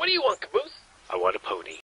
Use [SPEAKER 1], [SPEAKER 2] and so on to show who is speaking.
[SPEAKER 1] What do you want, Caboose?
[SPEAKER 2] I want a pony.